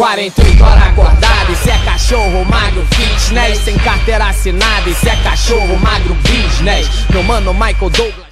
48 horas acordado, isso é cachorro magro fitness Sem carteira assinada, isso é cachorro magro business. Meu mano Michael Douglas.